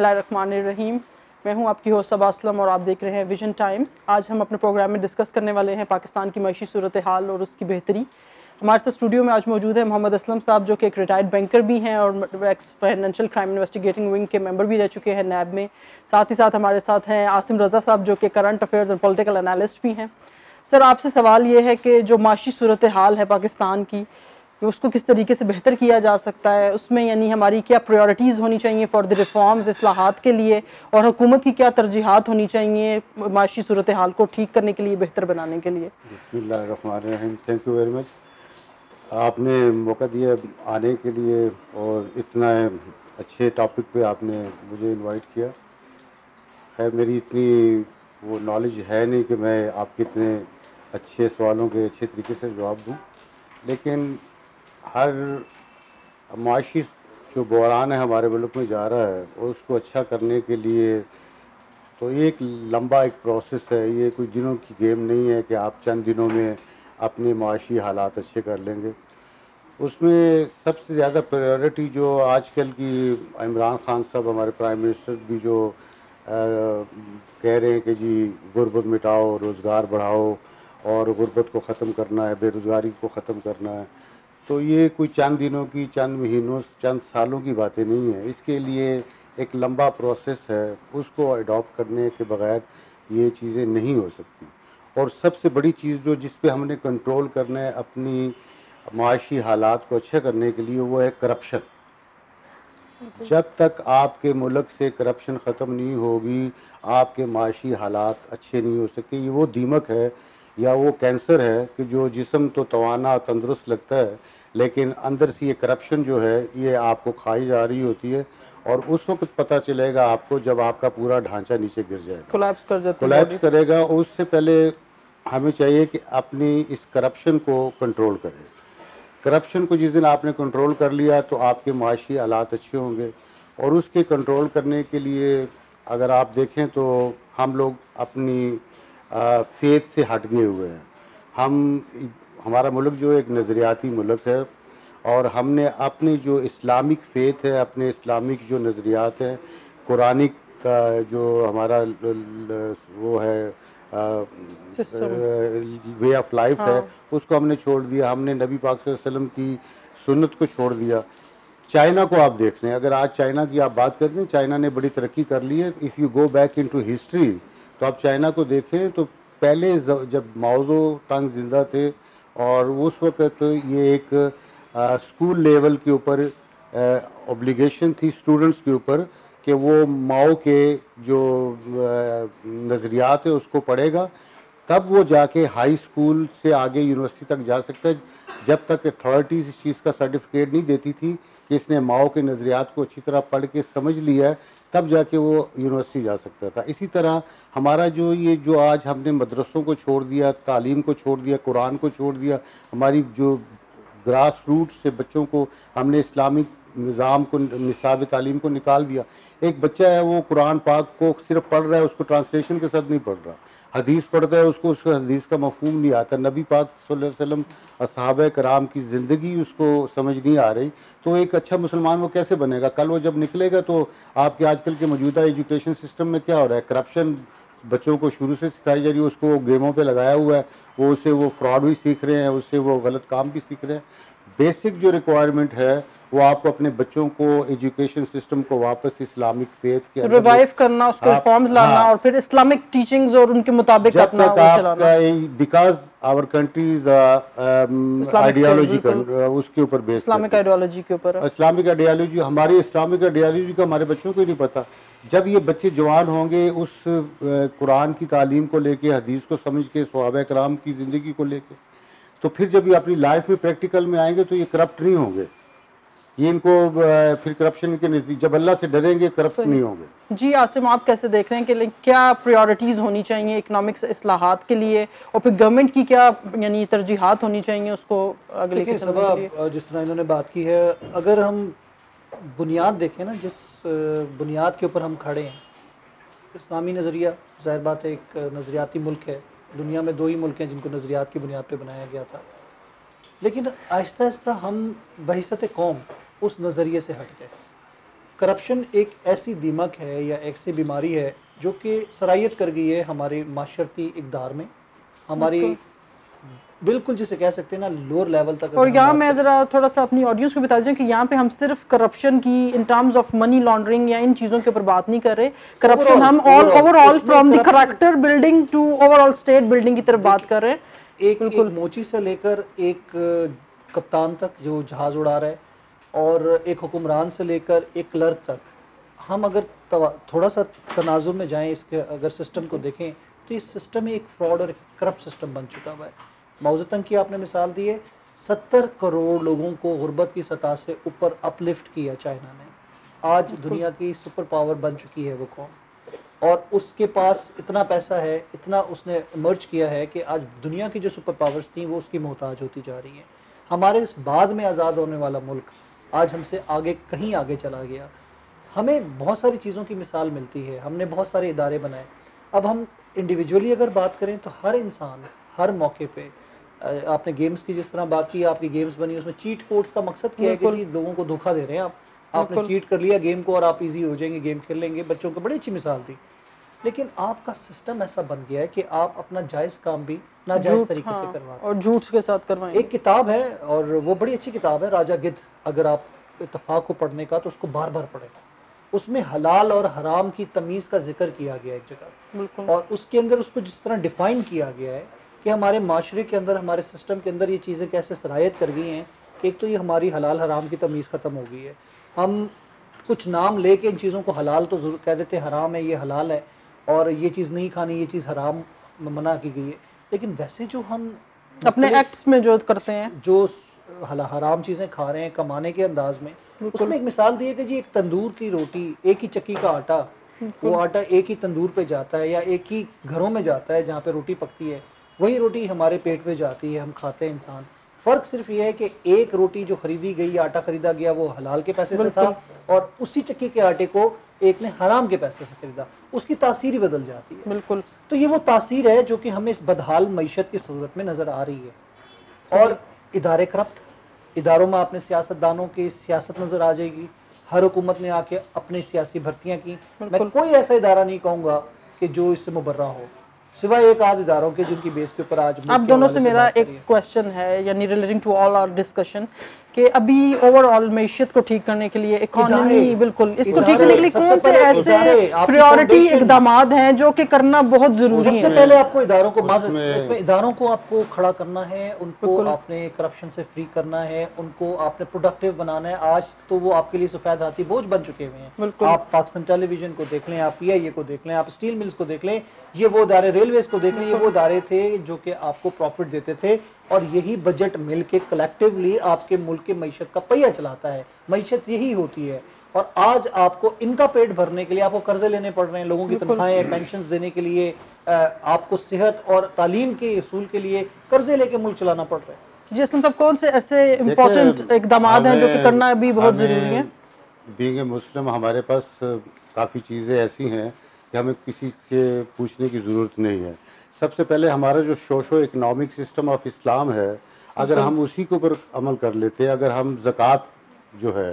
बिस्मिल्लाहिर्रहमानिर्रहीम। मैं हूँ आपकी होस्ट असलम और आप देख रहे हैं विजन टाइम्स आज हम अपने प्रोग्राम में डिस्कस करने वाले हैं पाकिस्तान की मैशी सूरत हाल और उसकी बेहतरी। हमारे साथ स्टूडियो में आज मौजूद है मोहम्मद असलम साहब, जो कि एक रिटायर्ड बैंकर भी हैं और ex financial crime investigating wing के मेंबर भी रह चुके हैं नैब में। साथ ही साथ हमारे साथ हैं आसिम रज़ा साहब, जो कि करंट अफेयर्स और पॉलिटिकल एनालिस्ट भी हैं। सर, आपसे सवाल ये है कि जो माशी सूरत हाल है पाकिस्तान की उसको किस तरीके से बेहतर किया जा सकता है, उसमें यानी हमारी क्या प्रायोरिटीज़ होनी चाहिए फॉर द रिफॉर्म्स असलाहत के लिए, और हुकूमत की क्या तरजीहत होनी चाहिए माशी सूरत हाल को ठीक करने के लिए, बेहतर बनाने के लिए? थैंक यू वेरी मच आपने मौका दिया आने के लिए, और इतना अच्छे टॉपिक पे आपने मुझे इनवाइट किया। खैर, मेरी इतनी वो नॉलेज है नहीं कि मैं आपके इतने अच्छे सवालों के अच्छे तरीके से जवाब दूँ, लेकिन हर माशी जो बहरान है हमारे मुल्क में जा रहा है उसको अच्छा करने के लिए तो एक लंबा एक प्रोसेस है। ये कुछ दिनों की गेम नहीं है कि आप चंद दिनों में अपने माशी हालात अच्छे कर लेंगे। उसमें सबसे ज़्यादा प्रायोरिटी जो आजकल की इमरान खान साहब हमारे प्राइम मिनिस्टर भी जो आ, कह रहे हैं कि जी गुर्बत मिटाओ रोज़गार बढ़ाओ और गुर्बत को ख़त्म करना है बेरोज़गारी को ख़त्म करना है। तो ये कोई चंद दिनों की चंद महीनों चंद सालों की बातें नहीं है। इसके लिए एक लंबा प्रोसेस है उसको अडॉप्ट करने के बगैर ये चीज़ें नहीं हो सकती। और सबसे बड़ी चीज़ जो जिस पे हमने कंट्रोल करना है अपनी माशी हालात को अच्छे करने के लिए वो है करप्शन जब तक आपके मुल्क से करप्शन ख़त्म नहीं होगी आपके माशी हालात अच्छे नहीं हो सकते। ये वो दीमक है या वो कैंसर है कि जो जिसम तो तवाना तंदुरुस्त लगता है लेकिन अंदर से ये करप्शन जो है ये आपको खाई जा रही होती है और उस वक्त पता चलेगा आपको जब आपका पूरा ढांचा नीचे गिर जाएगा। कोलैप्स कर जाता कोलैप्स करेगा उससे पहले हमें चाहिए कि अपनी इस करप्शन को कंट्रोल करें। करप्शन को जिस दिन आपने कंट्रोल कर लिया तो आपके माशी हालात अच्छे होंगे। और उसके कंट्रोल करने के लिए अगर आप देखें तो हम लोग अपनी फेथ से हट गए हुए हैं। हम हमारा मुल्क जो एक नज़रियाती मुल्क है और हमने अपनी जो इस्लामिक फेथ है अपने इस्लामिक जो नज़रियात हैं कुरानिक जो हमारा वो है वे ऑफ़ लाइफ है उसको हमने छोड़ दिया। हमने नबी पाक वसल्लम की सुन्नत को छोड़ दिया। चाइना को आप देख हैं अगर आज चाइना की आप बात करते हैं चाइना ने बड़ी तरक्की कर ली है। If you go back in to history तो आप चाइना को देखें तो पहले जब माओजो तंग ज़िंदा थे और उस वक्त ये एक आ, स्कूल लेवल के ऊपर ऑब्लिगेशन थी स्टूडेंट्स के ऊपर कि वो माओ के जो नज़रियात है उसको पढ़ेगा। तब वो जाके हाई स्कूल से आगे यूनिवर्सिटी तक जा सकता है जब तक अथॉरिटीज़ इस चीज़ का सर्टिफिकेट नहीं देती थी कि इसने माओ के नज़रियात को अच्छी तरह पढ़ के समझ लिया है। तब जाके वो यूनिवर्सिटी जा सकता था। इसी तरह हमारा जो ये जो आज हमने मदरसों को छोड़ दिया, तालीम को छोड़ दिया, कुरान को छोड़ दिया, हमारी जो ग्रास रूट से बच्चों को हमने इस्लामिक निज़ाम को, निसाब तालीम को निकाल दिया। एक बच्चा है, वो कुरान पाक को सिर्फ़ पढ़ रहा है, उसको ट्रांसलेशन के साथ नहीं पढ़ रहा। हदीस पढ़ता है, उसको उस हदीस का मफहूम नहीं आता। नबी पाक वसल्लम, असहाब कराम की ज़िंदगी उसको समझ नहीं आ रही। तो एक अच्छा मुसलमान वो कैसे बनेगा? कल वो जब निकलेगा तो आपके आजकल के मौजूदा एजुकेशन सिस्टम में क्या हो रहा है? करप्शन बच्चों को शुरू से सिखाई जा रही है, उसको गेमों पे लगाया हुआ है। वो उससे वो फ्रॉड भी सीख रहे हैं, उससे वो गलत काम भी सीख रहे हैं। बेसिक जो रिक्वायरमेंट है वो आपको अपने बच्चों को एजुकेशन सिस्टम को वापस इस्लामिक फेथ के रिवाइव करना उसको रिफॉर्म्स लाना हाँ, और फिर इस्लामिक टीचिंग्स और उनके मुताबिक अपना आपका बिकॉज़ आवर कंट्रीज़ आइडियोलॉजी उसके ऊपर बेस्ड इस्लामिक आइडियोलॉजी के ऊपर। इस्लामिक आइडियोलॉजी हमारी इस्लामिक आइडियोलॉजी का हमारे बच्चों को ही नहीं पता। जब ये बच्चे जवान होंगे उस कुरान की तालीम को लेके हदीस को समझ के सहाब कराम की ज़िंदगी को लेके तो फिर जब ये अपनी लाइफ में प्रैक्टिकल में आएँगे तो ये करप्ट नहीं होंगे। ये इनको फिर करप्शन के नज़दीक जब अल्लाह से डरेंगे करप्ट नहीं होंगे। जी आसिम आप कैसे देख रहे हैं कि क्या प्रायोरिटीज़ होनी चाहिए इकनॉमिक्स असलाहत के लिए? और फिर गवर्नमेंट की क्या यानी तरजीहत होनी चाहिए उसको अगले के जिस तरह इन्होंने बात की है अगर हम बुनियाद देखें ना जिस बुनियाद के ऊपर हम खड़े हैं इस्लामी नज़रिया ज़ाहिर बात है एक नज़रियाती मुल्क है। दुनिया में दो ही मुल्क हैं जिनको नज़रियात की बुनियाद पर बनाया गया था। लेकिन आहिस्ता आहिस्ता हम बहसत कौम उस नज़रिए से हट गए। करप्शन एक ऐसी दीमक है या ऐसी बीमारी है जो कि सरायत कर गई है हमारे माशरती इकदार में। हमारी बिल्कुल। जिसे कह सकते हैं ना लोअर लेवल तक और यहाँ मैं ज़रा थोड़ा सा अपनी ऑडियंस को बता दूँ कि यहाँ पे हम सिर्फ़ करप्शन की in terms of money laundering या इन चीज़ों के ऊपर बात नहीं कर रहे। करप्शन हम all overall from the character building to overall state building की तरफ़ बात कर रहे हैं। एक, बिल्कुल। मोची से लेकर एक कप्तान तक जो जहाज़ उड़ा रहा है और एक हुक्मरान से लेकर एक क्लर्क तक। हम अगर थोड़ा सा तनाजुर में जाएँ इसके अगर सिस्टम को देखें तो इस सिस्टम में एक फ्रॉड और करप्ट सिस्टम बन चुका हुआ है। मौजतन की आपने मिसाल दी है सत्तर करोड़ लोगों को गुर्बत की सतह से ऊपर अपलिफ्ट किया चाइना ने। आज दुनिया की सुपर पावर बन चुकी है वो कौन और उसके पास इतना पैसा है इतना उसने मर्ज किया है कि आज दुनिया की जो सुपर पावर्स थी वो उसकी मोहताज होती जा रही हैं। हमारे इस बाद में आज़ाद होने वाला मुल्क आज हमसे आगे कहीं आगे चला गया। हमें बहुत सारी चीज़ों की मिसाल मिलती है हमने बहुत सारे इदारे बनाए। अब हम इंडिविजुअली अगर बात करें तो हर इंसान हर मौके पे आपने गेम्स की जिस तरह बात की आपकी गेम्स बनी उसमें चीट कोड्स का मकसद क्या है कि जी लोगों को धोखा दे रहे हैं आप। आपने चीट कर लिया गेम को और आप इजी हो जाएँगे गेम खेल लेंगे। बच्चों को बड़ी अच्छी मिसाल थी लेकिन आपका सिस्टम ऐसा बन गया है कि आप अपना जायज़ काम भी नाजायज़ तरीके हाँ, से करवाते और झूठ के साथ करवाएँ एक किताब है और वो बड़ी अच्छी किताब है राजा गिद्ध अगर आप इतफाक़ को पढ़ने का तो उसको बार बार पढ़ें। उसमें हलाल और हराम की तमीज़ का ज़िक्र किया गया एक जगह। और उसके अंदर उसको जिस तरह डिफ़ाइन किया गया है कि हमारे माशरे के अंदर हमारे सिस्टम के अंदर ये चीज़ें कैसे सरायत कर गई हैं एक तो ये हमारी हलाल हराम की तमीज़ ख़त्म हो गई है। हम कुछ नाम ले इन चीज़ों को हलाल तो ज़रूर कह देते हैं हराम है ये हलाल है। और ये चीज़ नहीं खानी ये चीज़ हराम मना की गई है। लेकिन वैसे जो हम अपने एक्ट्स में जो करते हैं। जो हराम चीज़ें खा रहे हैं कमाने के अंदाज में उसमें एक मिसाल दी है कि जी एक तंदूर की रोटी एक ही चक्की का आटा वो आटा एक ही तंदूर पे जाता है या एक ही घरों में जाता है जहाँ पे रोटी पकती है वही रोटी हमारे पेट में जाती है हम खाते हैं इंसान। फ़र्क सिर्फ़ ये है कि एक रोटी जो खरीदी गई आटा खरीदा गया वो हलाल के पैसे से था और उसी चक्की के आटे को एक ने हराम के पैसे से खरीदा उसकी तासीर ही बदल जाती है। बिल्कुल। तो ये वो तासीर है जो कि हमें इस बदहाल मीशत की सूरत में नज़र आ रही है। और इदारे करप्ट इदारों में आपने सियासतदानों की सियासत नज़र आ जाएगी हर हुकूमत ने आके अपनी सियासी भर्तियाँ की। मैं कोई ऐसा इदारा नहीं कहूँगा कि जो इससे मुबर्रा हो सिवाय एक आध इदारों के जिनकी बेस के ऊपर आज आप दोनों से मेरा एक क्वेश्चन है। यानी relating to all our discussion कि अभी ओवरऑल मीशत को ठीक करने के लिए इकोनॉमी बिल्कुल इसको ठीक करने के लिए कौन से ऐसे प्रायोरिटी इकदाम हैं जो कि करना बहुत ज़रूरी है? सबसे पहले आपको इदारों को इसमें इदारों को आपको खड़ा करना है उनको आपने करप्शन से फ्री करना है उनको आपने प्रोडक्टिव बनाना है। आज तो वो आपके लिए सफ़ेद हाथी बोझ बन चुके हुए हैं। आप पाकिस्तान टेलीविज़न को देख लें आप पी आई ए को देख लें आप स्टील मिल्स को देख लें ये वो इदारे रेलवे को देख लें ये वो इदारे थे जो कि आपको प्रॉफिट देते थे। और यही बजट मिल के कलेक्टिवली आपके मुल्क के मीशत का पहिया चलाता है। मीशत यही होती है। और आज आपको इनका पेट भरने के लिए आपको कर्जे लेने पड़ रहे हैं लोगों की तनख्वाहें पेंशन देने के लिए आपको सेहत और तालीम के असूल के लिए कर्जे लेके मुल्क चलाना पड़ रहा है। जी असलम साहब कौन से ऐसे इम्पोर्टेंट इकदाम हैं जो कि करना अभी बहुत ज़रूरी है? बींग मुस्लिम हमारे पास काफ़ी चीज़ें ऐसी हैं कि हमें किसी से पूछने की ज़रूरत नहीं है। सबसे पहले हमारा जो socio economic system of Islam है अगर हम उसी के ऊपर अमल कर लेते अगर हम ज़क़़त जो है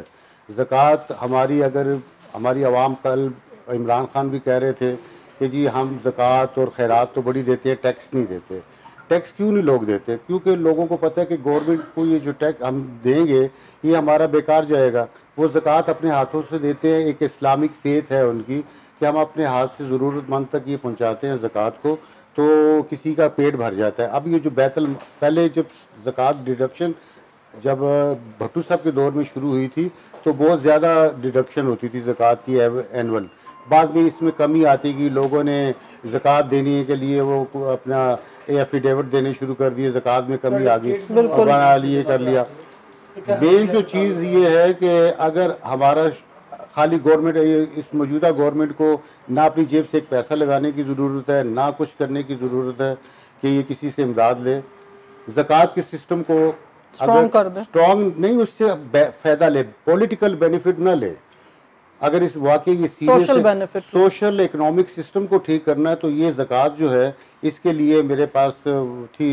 ज़क़़त हमारी अगर हमारी आवाम कल इमरान खान भी कह रहे थे कि जी हम ज़क़़त और खैरात तो बड़ी देते हैं टैक्स नहीं देते। टैक्स क्यों नहीं लोग देते? क्योंकि लोगों को पता है कि गवर्नमेंट को ये जो टैक्स हम देंगे ये हमारा बेकार जाएगा। वो ज़क़़त अपने हाथों से देते हैं एक इस्लामिक फेथ है उनकी कि हम अपने हाथ से ज़रूरतमंद तक ये पहुँचाते हैं ज़क़़त को। तो किसी का पेट भर जाता है। अब ये जो बैतल पहले जब ज़क़़त डिडक्शन जब भट्टू साहब के दौर में शुरू हुई थी तो बहुत ज़्यादा डिडक्शन होती थी ज़क़़त की एनअल। बाद में इसमें कमी आती कि लोगों ने ज़क़़त देने के लिए वो अपना एफिडेविट देने शुरू कर दिए ज़क़़त में कमी आ गई बना लिए कर लिया। मेन जो चीज़ ये है कि अगर हमारा खाली गवर्नमेंट इस मौजूदा गवर्नमेंट को ना अपनी जेब से एक पैसा लगाने की ज़रूरत है ना कुछ करने की ज़रूरत है कि ये किसी से इमदाद ले। ज़क़़त के सिस्टम को अगर स्ट्रॉन्ग नहीं उससे फ़ायदा ले पॉलिटिकल बेनिफिट ना ले। अगर इस वाकई ये सीरियस सोशल इकोनॉमिक सिस्टम को ठीक करना है तो ये ज़क़़त जो है इसके लिए मेरे पास थी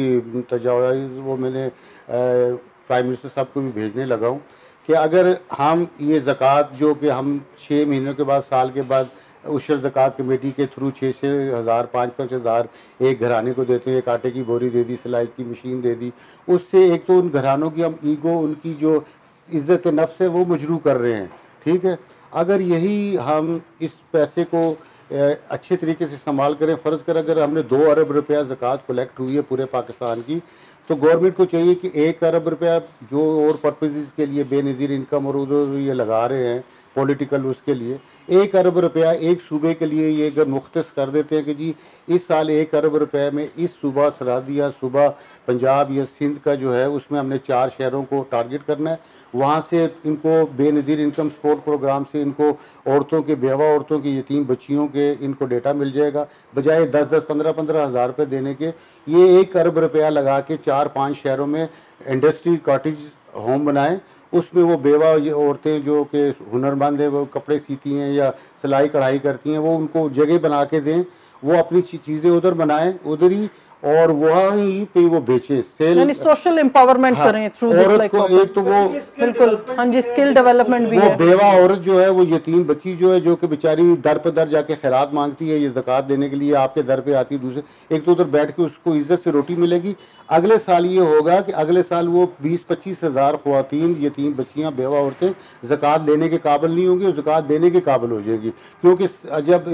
तजावीज़ वो मैंने प्राइम मिनिस्टर साहब को भी भेजने लगा हूँ। कि अगर हम ये ज़क़़त जो कि हम छः महीनों के बाद, साल के बाद उशर ज़क़़त कमेटी के थ्रू छः छः हज़ार, पाँच पाँच हज़ार एक घराने को देते हैं, एक आटे की बोरी दे दी, सिलाई की मशीन दे दी, उससे एक तो उन घरानों की हम ईगो, उनकी जो इज़्ज़त नफ्स है वो मजरू कर रहे हैं, ठीक है? अगर यही हम इस पैसे को अच्छे तरीके से इस्तेमाल करें, फ़र्ज़ कर अगर हमने दो अरब रुपया ज़क़़त कलेक्ट हुई है पूरे पाकिस्तान की तो गवर्नमेंट को चाहिए कि एक अरब रुपया जो और पर्पजेज के लिए बेनज़ीर इनकम और उधर ये लगा रहे हैं पॉलिटिकल उसके लिए। एक अरब रुपया एक सूबे के लिए ये अगर मुख्त कर देते हैं कि जी, इस साल एक अरब रुपये में इस सूबा सरहदी या सूबा पंजाब या सिंध का जो है, उसमें हमने चार शहरों को टारगेट करना है। वहाँ से इनको बेनज़ीर इनकम सपोर्ट प्रोग्राम से इनको औरतों के बेवा औरतों की, यतीम बच्चियों के इनको डेटा मिल जाएगा। बजाय दस दस पंद्रह पंद्रह हज़ार रुपये देने के, ये एक अरब रुपया लगा के चार पाँच शहरों में इंडस्ट्री कॉटेज होम बनाएँ। उसमें वो बेवा ये औरतें जो कि हुनरमंद है, वो कपड़े सीती हैं या सिलाई कढ़ाई करती हैं, वो उनको जगह बना के दें, वो अपनी चीज़ें उधर बनाएँ, उधर ही और वहीं पे वो बेचे सेल। यानी सोशल एम्पावरमेंट हाँ, करें थ्रू दिस लाइक को एक तो वो बिल्कुल हाँ जी स्किल डेवलपमेंट भी वो है। बेवा औरत जो है वो यतीम बच्ची जो है जो कि बेचारी दर पे दर जाके खैरात मांगती है ये जक़ात देने के लिए आपके दर पे आती है दूसरे। एक तो उधर बैठ के उसको इज़्ज़त से रोटी मिलेगी। अगले साल ये होगा कि अगले साल वो बीस पच्चीस हज़ार खुवान यतीम बच्चियाँ बेवा औरतें ज़क़़त लेने के काबिल नहीं होंगी और ज़क़़त देने के काबिल हो जाएगी। क्योंकि जब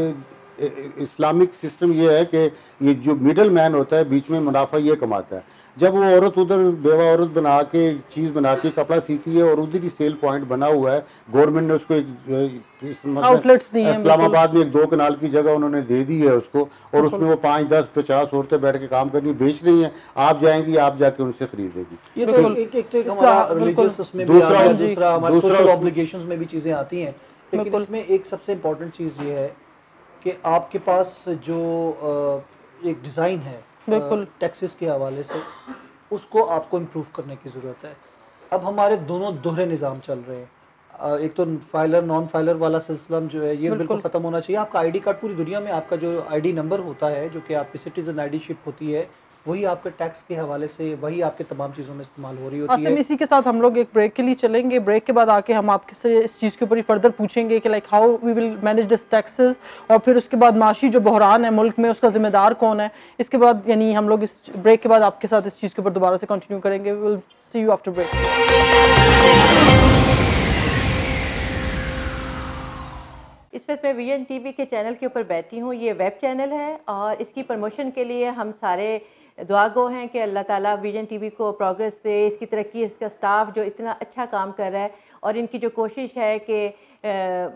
इस्लामिक सिस्टम ये है कि ये जो मिडल मैन होता है बीच में मुनाफा ये कमाता है। जब वो औरत उधर बेवा औरत बना के चीज़ बनाती है कपड़ा सीती है और उधर ही सेल पॉइंट बना हुआ है गवर्नमेंट ने उसको एक इस्लामाबाद में एक दो कनाल की जगह उन्होंने दे दी है उसको और उसमें वो पाँच दस पचास औरतें बैठ के काम करनी बेच रही हैं। आप जाएँगी आप जाके उनसे खरीदेगी। ये तो एक एक तो एक हमारा रिलीजियस उसमें दूसरा दूसरा हमारे सोशल ऑब्लिगेशंस में भी चीज़ें आती हैं। लेकिन इसमें एक सबसे इम्पोर्टेंट चीज़ ये है कि आपके पास जो एक डिज़ाइन है बिल्कुल। टैक्सेस के हवाले से उसको आपको इम्प्रूव करने की ज़रूरत है। अब हमारे दोनों दोहरे निज़ाम चल रहे हैं। एक तो फाइलर नॉन फाइलर वाला सिलसिला जो है ये बिल्कुल ख़त्म होना चाहिए। आपका आईडी कार्ड पूरी दुनिया में आपका जो आईडी नंबर होता है जो कि आपकी सिटीजन आईडी शिप होती है वही आपके टैक्स के हवाले से वही आपके तमाम चीज़ों में इस्तेमाल हो रही होती है इसी के साथ हम लोग एक ब्रेक के लिए चलेंगे। ब्रेक के बाद आके हम आपके से इस चीज़ के ऊपर ही फर्दर पूछेंगे कि like how we will manage this taxes और फिर उसके बाद माशी जो बहरान है मुल्क में उसका जिम्मेदार कौन है? इसके बाद यानी हम लोग इस ब्रेक के बाद आपके साथ इस चीज़ के ऊपर दोबारा से कंटिन्यू करेंगे। Will see you after break इस वक्त मैं वी एन टी वी के चैनल के ऊपर बैठी हूँ। ये वेब चैनल है और इसकी प्रमोशन के लिए हम सारे दुआ गो हैं कि अल्लाह ताला विजन टीवी को प्रोग्रेस दे, इसकी तरक्की, इसका स्टाफ जो इतना अच्छा काम कर रहा है और इनकी जो कोशिश है कि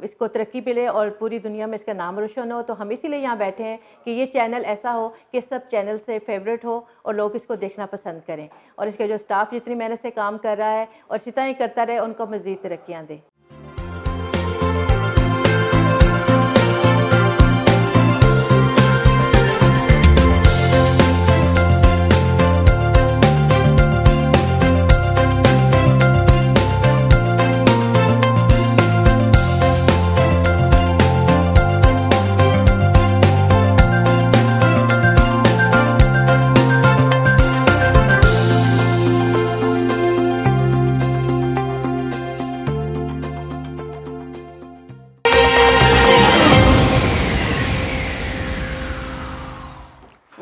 इसको तरक्की मिले और पूरी दुनिया में इसका नाम रोशन हो तो हम इसीलिए यहाँ बैठे हैं कि ये चैनल ऐसा हो कि सब चैनल से फेवरेट हो और लोग इसको देखना पसंद करें। और इसका जो स्टाफ जितनी मेहनत से काम कर रहा है और तरह करता रहे, उनको मज़ीद तरक्याँ दें।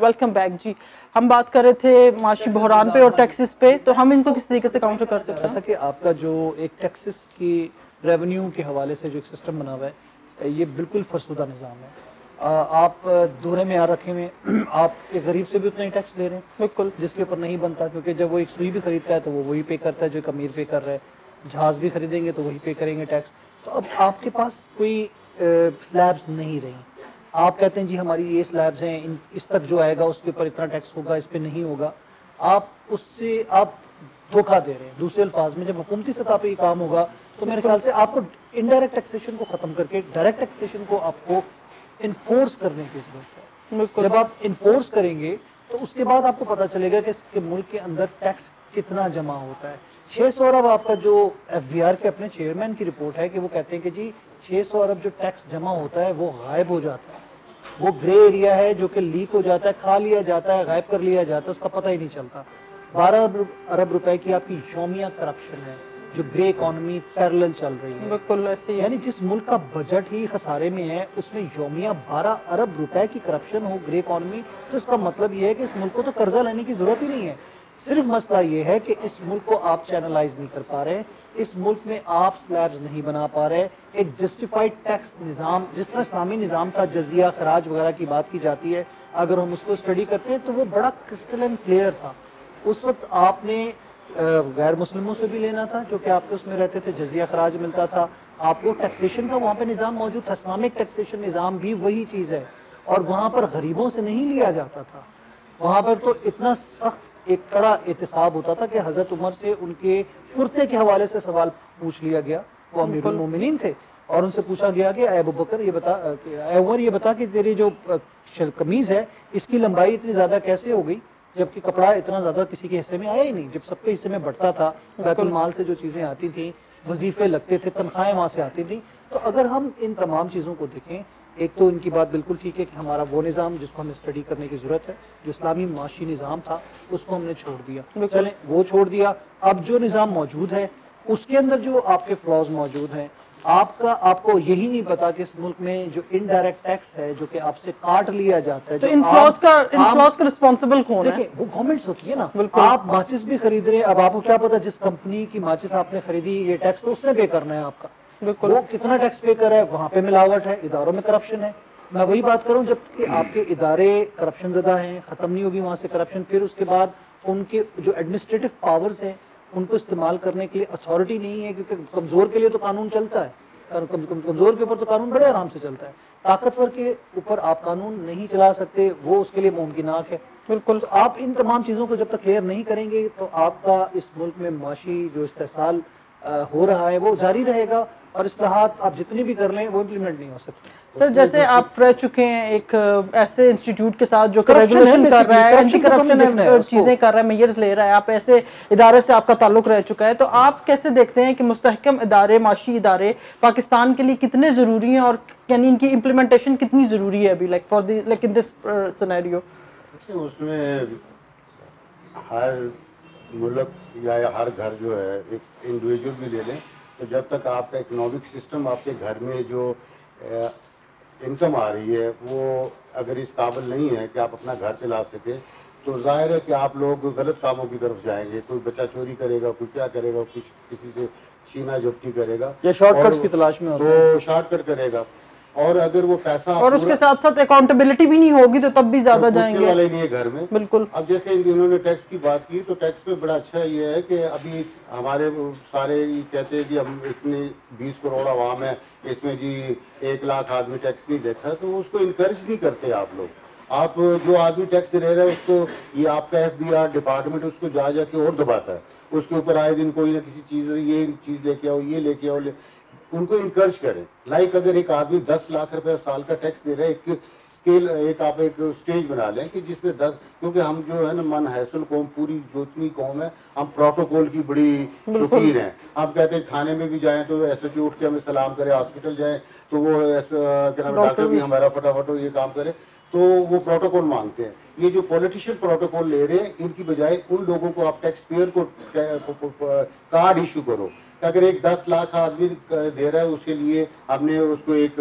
वेलकम बैक जी। हम बात कर रहे थे माशी बहरान पे और टैक्सेस पे तो हम इनको किस तरीके से काउंटर कर सकते हैं? कि आपका जो एक टैक्सेस की रेवेन्यू के हवाले से जो एक सिस्टम बना हुआ है ये बिल्कुल फरसुदा निज़ाम है। आप दोहरे में आ रखे हुए आप एक गरीब से भी उतना ही टैक्स ले रहे हैं। बिल्कुल। जिसके ऊपर नहीं बनता क्योंकि जब वो एक सुई भी खरीदता है तो वो वही पे करता है जो एक अमीर पे कर रहा है। जहाज़ भी खरीदेंगे तो वही पे करेंगे टैक्स तो अब आपके पास कोई स्लैब्स नहीं रही। आप कहते हैं जी हमारी ये स्लैब्स हैं इन इस तक जो आएगा उसके ऊपर इतना टैक्स होगा इस पर नहीं होगा। आप उससे आप धोखा दे रहे हैं। दूसरे अल्फाज में जब हुकूमती सतह पे ये काम होगा तो मेरे ख्याल से आपको इनडायरेक्ट टैक्सेशन को ख़त्म करके डायरेक्ट टैक्सेशन को आपको इन्फोर्स करने की ज़रूरत है। जब आप इन्फोर्स करेंगे तो उसके बाद आपको पता चलेगा कि इसके मुल्क के अंदर टैक्स कितना जमा होता है। छः सौ अरब आपका जो एफ़ बी आर के अपने चेयरमैन की रिपोर्ट है कि वो कहते हैं कि जी छः सौ अरब जो टैक्स जमा होता है वो गायब हो जाता है। वो ग्रे एरिया है जो कि लीक हो जाता है खा लिया जाता है गायब कर लिया जाता है उसका पता ही नहीं चलता। बारह अरब रुपए की आपकी योमिया करप्शन है जो ग्रे इकोनॉमी पैरेलल चल रही है। बिल्कुल ऐसे यानी जिस मुल्क का बजट ही खसारे में है उसमें योमिया 12 अरब रुपए की करप्शन हो ग्रे इकोनॉमी तो इसका मतलब ये है कि इस मुल्क को तो कर्जा लेने की ज़रूरत ही नहीं है। सिर्फ़ मसला ये है कि इस मुल्क को आप चैनलाइज नहीं कर पा रहे इस मुल्क में आप स्लैब्स नहीं बना पा रहे एक जस्टिफाइड टैक्स निज़ाम, जिस तरह इस्लामी निज़ाम था जजिया खराज वगैरह की बात की जाती है, अगर हम उसको स्टडी करते हैं तो वो बड़ा क्रिस्टल एंड क्लियर था। उस वक्त आपने गैर मुस्लिमों से भी लेना था, जो कि आपके उसमें रहते थे जजिया खराज मिलता था। आपको टैक्सेशन का वहाँ पर निज़ाम मौजूद था, इस्लामिक टैक्सेशन निज़ाम भी वही चीज़ है। और वहाँ पर गरीबों से नहीं लिया जाता था। वहाँ पर तो इतना सख्त एक कड़ा एहतसाब होता था कि हज़रत उमर से उनके कुर्ते के हवाले से सवाल पूछ लिया गया। वो अमीर थे और उनसे पूछा गया कि अबू बकर ये बता उमर ये बता कि तेरी जो कमीज़ है इसकी लंबाई इतनी ज़्यादा कैसे हो गई? जबकि कपड़ा इतना ज़्यादा किसी के हिस्से में आया ही नहीं। जब सबके हिस्से में बढ़ता था बैतुल माल से जो चीज़ें आती थी वजीफे लगते थे तनख्वाहें वहाँ से आती थी। तो अगर हम इन तमाम चीज़ों को देखें एक तो इनकी बात बिल्कुल ठीक है कि हमारा वो निज़ाम जिसको हमें स्टडी करने की ज़रूरत है जो इस्लामी माशी निज़ाम था उसको हमने छोड़ दिया। चलें वो छोड़ दिया। अब जो निज़ाम मौजूद है उसके अंदर जो आपके फ्लॉज मौजूद हैं आपका आपको यही नहीं पता कि इस मुल्क में जो इनडायरेक्ट टैक्स है जो कि आपसे काट लिया जाता है तो इनफ्लॉस का इनफ्लॉस का रिस्पांसिबल कौन है? वो गवर्नमेंट्स होती है ना। आप माचिस भी खरीद रहे हैं अब आपको क्या पता जिस कंपनी की माचिस आपने खरीदी ये टैक्स तो उसने पे करना है आपका। वो कितना टैक्स पे कर रहा है वहाँ पे मिलावट है इदारों में करप्शन है। मैं वही बात करूँ जब कि आपके इदारे करप्शन ज़्यादा हैं ख़त्म नहीं होगी वहाँ से करप्शन फिर उसके बाद उनके जो एडमिनिस्ट्रेटिव पावर्स हैं उनको इस्तेमाल करने के लिए अथॉरिटी नहीं है क्योंकि कमज़ोर के लिए तो कानून चलता है। कमज़ोर के ऊपर तो कानून बड़े आराम से चलता है। ताकतवर के ऊपर आप कानून नहीं चला सकते वो उसके लिए मुमकिन है। बिल्कुल। तो आप इन तमाम चीज़ों को जब तक क्लियर नहीं करेंगे तो आपका इस मुल्क में माशी जो इस्तेसाल हो रहा है वो जारी रहेगा। और इसलाहत आप जितनी भी कर लें वो इम्प्लीमेंट नहीं हो सकते। सर जैसे आप रह चुके हैं एक ऐसे इंस्टीट्यूट के साथ जो रेगुलेशन कर रहा है एंटी करप्शन चीज़ें कर रहा है मेयर्स ले रहा है आप ऐसे इदारे से आपका ताल्लुक रह चुका है तो आप कैसे देखते हैं कि मुस्तहकम इदारे माशी इदारे पाकिस्तान के लिए कितने ज़रूरी हैं और यानी इनकी इम्प्लीमेंटेशन कितनी ज़रूरी है अभी like for the like in this scenario उसमें हर मुल्क या हर घर जो है एक इंडिविजुअल भी ले लें। तो जब तक आपका इकोनॉमिक सिस्टम आपके घर में जो इनकम आ रही है वो अगर इस काबिल नहीं है कि आप अपना घर चला सके तो ज़ाहिर है कि आप लोग गलत कामों की तरफ़ जाएँगे। कोई बच्चा चोरी करेगा कोई क्या करेगा कुछ किसी से छीना झपटी करेगा। या शॉर्टकट्स की तलाश में तो शॉर्टकट करेगा। और अगर वो पैसा और उसके साथ साथ अकाउंटेबिलिटी भी नहीं होगी तो तब भी ज़्यादा तो जाएँगे। वाले नहीं है घर में। बिल्कुल। अब जैसे इन्होंने टैक्स की बात की तो टैक्स में बड़ा अच्छा ये है कि अभी हमारे सारे कहते हैं जी हम इतने बीस करोड़ आवाम है इसमें जी एक लाख आदमी टैक्स नहीं देता तो उसको इनकरेज नहीं करते आप लोग। आप जो आदमी टैक्स दे रहे हैं उसको ये आपका एफ़ डिपार्टमेंट उसको जा जाके और दबाता है। उसके ऊपर आए दिन कोई ना किसी चीज़ ये चीज़ लेके आओ ये लेके आओ ले उनको इंकरेज करें। लाइक अगर एक आदमी दस लाख रुपए साल का टैक्स दे रहे हैं एक स्केल एक आप एक स्टेज बना लें कि जिसमें दस क्योंकि हम जो है ना मन हैसल कौम पूरी जोतनी कौम है हम प्रोटोकॉल की बड़ी शौकीन है। आप कहते हैं थाने में भी जाएँ तो एस एच उठ के हमें सलाम करें हॉस्पिटल जाएँ तो वो क्या नाम डॉक्टर भी हमारा फटाफट ये काम करे तो वो प्रोटोकॉल मांगते हैं। ये जो पॉलिटिशियन प्रोटोकॉल ले रहे हैं इनकी बजाय उन लोगों को आप टैक्स पेयर को कार्ड इशू करो। अगर एक दस लाख आदमी दे रहा है उसके लिए हमने उसको एक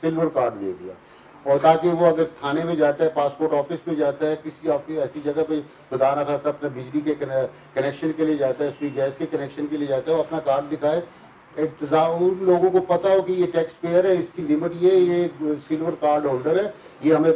सिल्वर कार्ड दे दिया। और ताकि वो अगर थाने में जाता है पासपोर्ट ऑफ़िस में जाता है, किसी ऑफ़िस ऐसी जगह पे खुदा ना खासा अपने बिजली के कनेक्शन के लिए जाता है, उसकी गैस के कनेक्शन के लिए जाता है, वो अपना कार्ड दिखाए। उन लोगों को पता हो कि ये टैक्स पेयर है, इसकी लिमिट ये ये सिल्वर कार्ड होल्डर है। ये हमें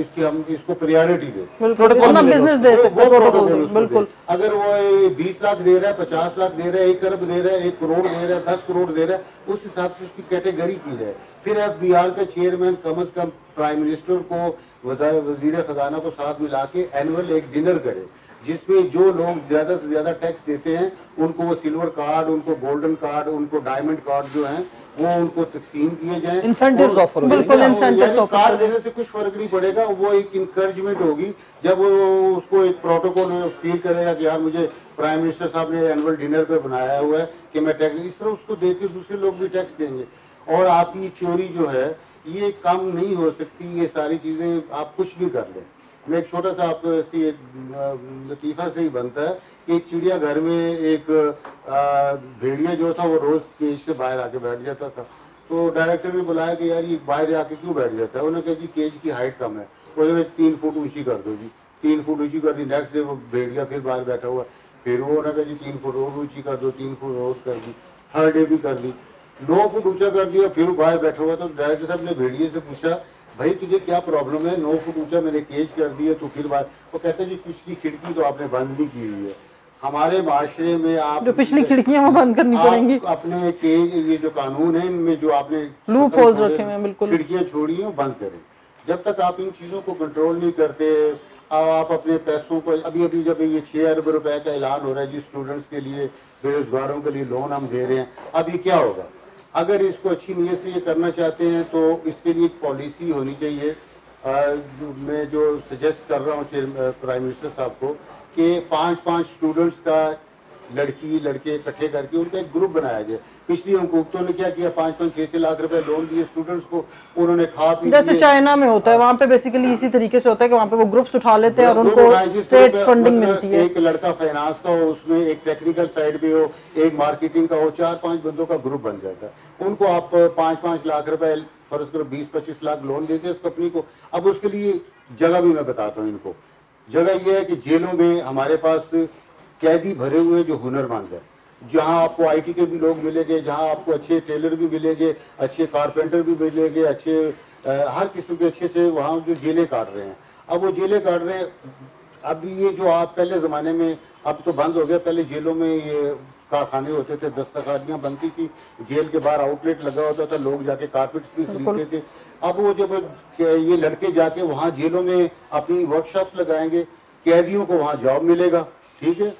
इसकी हम इसको प्रायोरिटी दे। प्रोटोकॉल बिज़नेस दे सकते हैं बिल्कुल। अगर वो बीस लाख दे रहा है पचास लाख दे रहा है एक अरब दे रहा है एक करोड़ दे रहा है दस करोड़ दे रहा है उस हिसाब से उसकी कैटेगरी की जाए। फिर एफ़ बी आर का चेयरमैन कम अज कम प्राइम मिनिस्टर को वज़ीर खजाना को साथ मिला के एनुअल एक डिनर करे। जिसमें जो लोग ज़्यादा से ज़्यादा टैक्स देते हैं उनको वो सिल्वर कार्ड उनको गोल्डन कार्ड उनको डायमंड कार्ड जो हैं वो उनको तकसीम किए जाए। इंसेंटिव्स ऑफ़र बिल्कुल इंसेंटिव्स ऑफ़र कार्ड देने से कुछ फ़र्क नहीं पड़ेगा वो एक इंकरेजमेंट होगी। जब वो उसको एक प्रोटोकॉल फील करेगा कि यार मुझे प्राइम मिनिस्टर साहब ने एनुअल डिनर पे बनाया हुआ है कि मैं टैक्स इस तरह उसको दे के दूसरे लोग भी टैक्स देंगे। और आपकी चोरी जो है ये कम नहीं हो सकती ये सारी चीज़ें आप कुछ भी कर लें। मैं एक छोटा सा आपको ऐसी एक लतीफ़ा से ही बनता है कि एक चिड़िया घर में एक भेड़िया जो था वो रोज़ केज से बाहर आके बैठ जाता था। तो डायरेक्टर ने बुलाया कि यार ये बाहर आके क्यों बैठ जाता है? उन्होंने कहा, जी, केज की हाइट कम है। वो तीन फुट ऊँची कर दो जी। तीन फुट ऊँची कर दी। नेक्स्ट डे वो भेड़िया फिर बाहर बैठा हुआ फिर वो उन्होंने कहा जी, तीन फुट और ऊँची कर दो, तीन फुट और कर दी। थर्ड डे भी कर दी। नौ फुट ऊँचा कर दिया, फिर बाहर बैठा हुआ तो डायरेक्टर साहब ने भेड़िए से पूछा भाई तुझे क्या प्रॉब्लम है? नौ फुट ऊँचा मैंने केज कर दिया तो फिर बात वो कहते हैं जी पिछली खिड़की तो आपने बंद नहीं की हुई है। हमारे माशरे में आप जो पिछली खिड़कियाँ वो बंद करनी पड़ेंगी। अपने केज ये जो कानून है इनमें जो आपने लूप होल्स रखे हुए हैं बिल्कुल। खिड़कियाँ छोड़ी हैं बंद करें। जब तक आप इन चीज़ों को कंट्रोल नहीं करते आप अपने पैसों को अभी अभी जब ये छह अरब रुपए का ऐलान हो रहा है जी स्टूडेंट्स के लिए बेरोजगारों के लिए लोन हम दे रहे हैं अब ये क्या होगा? अगर इसको अच्छी नीयत से ये करना चाहते हैं तो इसके लिए एक पॉलिसी होनी चाहिए। जो मैं जो सजेस्ट कर रहा हूँ प्राइम मिनिस्टर साहब को, कि पाँच पाँच स्टूडेंट्स का लड़की लड़के इकट्ठे करके उनका एक ग्रुप बनाया गया। पिछली हुकूमतों ने क्या किया? पाँच पाँच छह छह लाख रुपए लोन दिए स्टूडेंट्स को। उन्होंने खा पी जैसे चाइना में होता है वहाँ पे बेसिकली इसी तरीके से होता है कि वहाँ पे वो ग्रुप्स उठा लेते हैं और उनको स्टेट फंडिंग मिलती है। एक लड़का फाइनेंस का हो उसमें एक टेक्निकल साइड भी हो एक मार्केटिंग का हो चार पाँच बंदों का ग्रुप बन जाता है। उनको आप पाँच पाँच लाख रुपए फ़र्ज़ करो बीस पच्चीस लाख लोन देते हैं उस कंपनी को। अब उसके लिए जगह भी मैं बताता हूँ इनको। जगह यह है कि जेलों में हमारे पास कैदी भरे हुए जो हुनरमंद है। जहाँ आपको आईटी के भी लोग मिलेंगे जहाँ आपको अच्छे टेलर भी मिलेंगे अच्छे कारपेंटर भी मिलेंगे अच्छे आ, हर किस्म के अच्छे से वहाँ जो जेलें काट रहे हैं। अब वो जेलें काट रहे हैं अब ये जो आप पहले ज़माने में अब तो बंद हो गया पहले जेलों में ये कारखाने होते थे दस्तकारियाँ बनती थी जेल के बाहर आउटलेट लगा होता था लोग जाके कारपेट्स भी खरीदते थे। अब वो जब ये लड़के जाके वहाँ जेलों में अपनी वर्कशॉप लगाएँगे कैदियों को वहाँ जॉब मिलेगा ठीक है?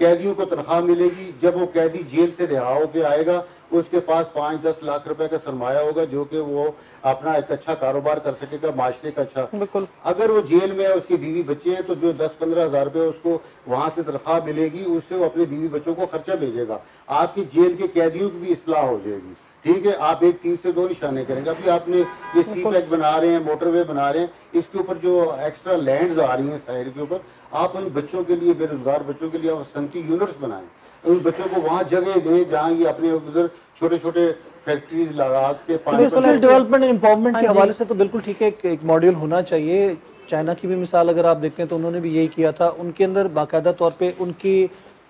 कैदियों को तनख्वाह मिलेगी। जब वो कैदी जेल से रिहा होकर आएगा उसके पास पाँच दस लाख रुपए का सरमाया होगा जो कि वो अपना एक अच्छा कारोबार कर सकेगा माशरे का अच्छा। बिल्कुल। अगर वो जेल में है उसकी बीवी बच्चे हैं तो जो दस पंद्रह हज़ार रुपए उसको वहाँ से तनख्वाह मिलेगी उससे वो अपने बीवी बच्चों को खर्चा भेजेगा। आपकी जेल के कैदियों की भी इसलाह हो जाएगी। ठीक है आप एक तीर से दो निशाने करेंगे। अभी आपने ये सी पैक बना रहे हैं मोटरवे बना रहे हैं इसके ऊपर जो एक्स्ट्रा लैंड्स आ रही हैं साइड के ऊपर आप उन बच्चों के लिए बेरोजगार बच्चों के लिए आप सनती यूनिट्स बनाएँ। उन बच्चों को वहाँ जगह दें जहाँ ये अपने उधर छोटे छोटे फैक्ट्रीज लगा के डेवलपमेंट एम्पावरमेंट के हाँ हवाले से तो बिल्कुल ठीक है एक मॉड्यूल होना चाहिए। चाइना की भी मिसाल अगर आप देखते हैं तो उन्होंने भी यही किया था। उनके अंदर बाकायदा तौर पर उनकी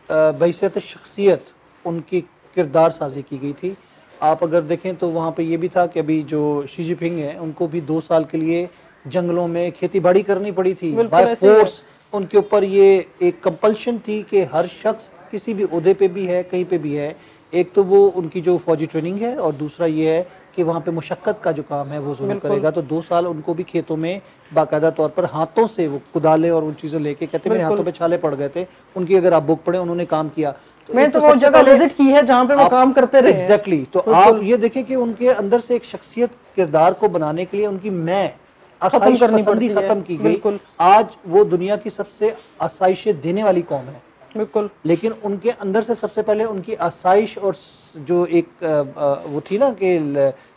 बहसीत शख्सियत उनकी किरदार साजी की गई थी। आप अगर देखें तो वहाँ पे ये भी था कि अभी जो शी जिनपिंग है उनको भी दो साल के लिए जंगलों में खेती बाड़ी करनी पड़ी थी। बाय फोर्स उनके ऊपर ये एक कंपल्शन थी कि हर शख्स किसी भी उहदे पे भी है कहीं पे भी है। एक तो वो उनकी जो फौजी ट्रेनिंग है और दूसरा ये है कि वहाँ पे मुशक्क़त का जो काम है वो ज़रूर करेगा। तो दो साल उनको भी खेतों में बाकायदा तौर पर हाथों से वो कुदाले और उन चीज़ों लेके कहते मेरे हाथों पे छाले पड़ गए थे उनकी अगर आप बुक पढ़े उन्होंने काम किया। तो मैं तो, तो वो जगह विज़िट की है जहाँ पे वो काम करते रहे। एग्जैक्टली तो आप ये देखें कि उनके अंदर से एक शख्सियत किरदार को बनाने के लिए उनकी मैं आसाइश पसंदी खत्म की गई। आज वो दुनिया की सबसे आसाइश देने वाली कौम है। बिल्कुल। लेकिन उनके अंदर से सबसे पहले उनकी आसाइश और जो एक वो थी ना कि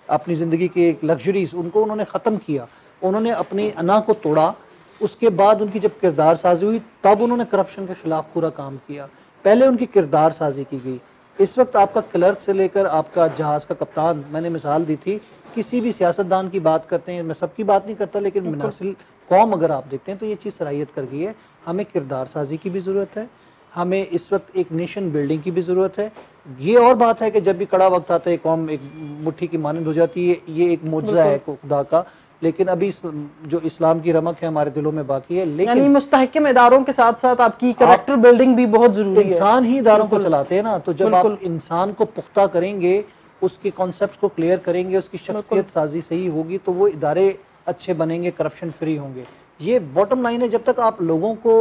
अपनी ज़िंदगी की एक लग्जरीज उनको उन्होंने ख़त्म किया। उन्होंने अपनी अना को तोड़ा। उसके बाद उनकी जब किरदार साजी हुई तब उन्होंने करप्शन के ख़िलाफ़ पूरा काम किया। पहले उनकी किरदार साजी की गई। इस वक्त आपका क्लर्क से लेकर आपका जहाज़ का कप्तान मैंने मिसाल दी थी किसी भी सियासतदान की बात करते हैं मैं सबकी बात नहीं करता लेकिन मुनासिल कौम अगर आप देखते हैं तो ये चीज़ सराहियत कर गई है। हमें किरदार साजी की भी ज़रूरत है। हमें इस वक्त एक नेशन बिल्डिंग की भी ज़रूरत है। ये और बात है कि जब भी कड़ा वक्त आता है कौम एक मुट्ठी की मानंद हो जाती है ये एक मुआवजा है खुदा का। लेकिन अभी जो इस्लाम की रमक है हमारे दिलों में बाकी है लेकिन यानी मुस्तहकम इदारों के साथ साथ आपकी करेक्टर आप बिल्डिंग भी बहुत ज़रूरी है। इंसान ही इदारों को चलाते हैं ना तो जब आप इंसान को पुख्ता करेंगे उसके कॉन्सेप्ट को क्लियर करेंगे उसकी शख्सियत साजी सही होगी तो वो इदारे अच्छे बनेंगे करप्शन फ्री होंगे। ये बॉटम लाइन है जब तक आप लोगों को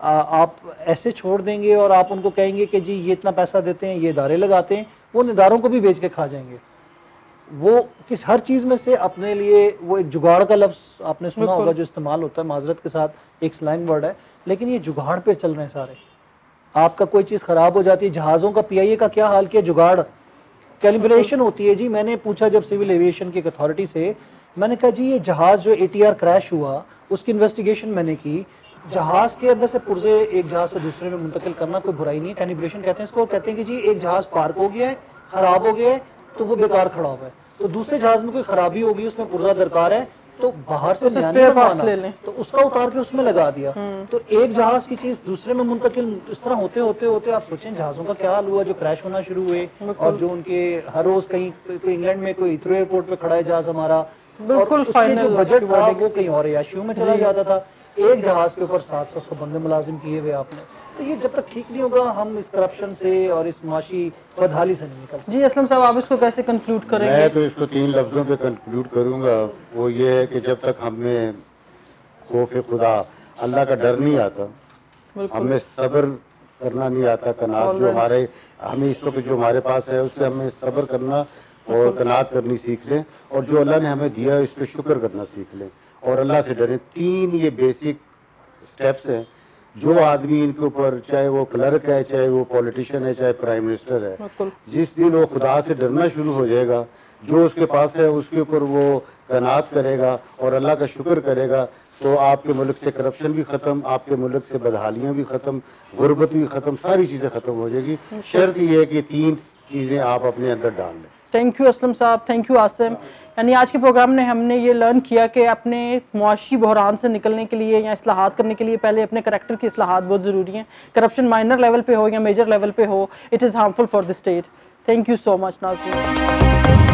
आ, आप ऐसे छोड़ देंगे और आप उनको कहेंगे कि जी ये इतना पैसा देते हैं ये इदारे लगाते हैं वो उन इदारों को भी बेच के खा जाएँगे। वो किस हर चीज़ में से अपने लिए वो एक जुगाड़ का लफ्ज़ आपने सुना होगा जो इस्तेमाल होता है माजरत के साथ एक स्लैंग वर्ड है लेकिन ये जुगाड़ पे चल रहे हैं सारे। आपका कोई चीज़ ख़राब हो जाती है जहाज़ों का पीआईए का क्या हाल किया? जुगाड़। कैलिब्रेशन होती है जी मैंने पूछा जब सिविल एविएशन की एक अथॉरिटी से मैंने कहा जी ये जहाज़ जो एटीआर क्रैश हुआ उसकी इन्वेस्टिगेशन मैंने की जहाज़ के अंदर से पुर्जे एक जहाज़ से दूसरे में मुंतकिल करना कोई बुराई नहीं है कैलिब्रेशन कहते हैं इसको कहते हैं कि जी एक जहाज़ पार्क हो गया है ख़राब हो गया है तो वो बेकार खड़ा हुआ है। तो दूसरे जहाज़ में कोई ख़राबी होगी उसमें पुर्जा दरकार है तो बाहर से तो मंगवाना तो उसका उतार के उसमें लगा दिया। हम्म। तो एक जहाज़ की चीज़ दूसरे में मुंतकिल इस तरह होते होते होते आप सोचें जहाजों का क्या हाल हुआ जो क्रैश होना शुरू हुए और जो उनके हर रोज कहीं इंग्लैंड में कोई इथरो एयरपोर्ट पे खड़ा है जहाज़ हमारा और उसके जो बजट था वो कहीं और याशियों में चला जाता था। एक जहाज़ के ऊपर सात सौ सौ बंदे मुलाजिम किए हुए आपने। तो ये जब तक ठीक नहीं होगा हम इस करप्शन से और इस माशी बदहाली से नहीं निकल जी असलम साहब आप इसको कैसे कंक्लूड करेंगे? मैं तो इसको तीन लफ्ज़ों पे कंक्लूड करूँगा। वो ये है कि जब तक हमें खौफ खुदा अल्लाह का डर नहीं आता हमें सब्र करना नहीं आता कनात जो हमारे हमें इस वक्त जो हमारे पास है उस पर हमें सब्र करना और कनात करनी सीख लें और जो अल्लाह ने हमें दिया है उस पर शुक्र करना सीख लें। और अल्लाह से डरें। तीन ये बेसिक स्टेप्स हैं। जो आदमी इनके ऊपर चाहे वो क्लर्क है चाहे वो पॉलिटिशियन है चाहे प्राइम मिनिस्टर है जिस दिन वो खुदा से डरना शुरू हो जाएगा जो उसके पास है उसके ऊपर वो तैनात करेगा और अल्लाह का शुक्र करेगा तो आपके मुल्क से करप्शन भी ख़त्म आपके मुल्क से बदहालियाँ भी ख़त्म गुर्बत भी ख़त्म सारी चीज़ें ख़त्म हो जाएगी। शर्त यह है कि तीन चीज़ें आप अपने अंदर डाल लें। थैंक यू असलम साहब। थैंक यू आसम यानी आज के प्रोग्राम में हमने ये लर्न किया कि अपने मुआशी बहरान से निकलने के लिए या असलाहत करने के लिए पहले अपने करेक्टर की असलाहत बहुत ज़रूरी है। करप्शन माइनर लेवल पे हो या मेजर लेवल पे हो it is harmful for the state thank you so much Nazmeen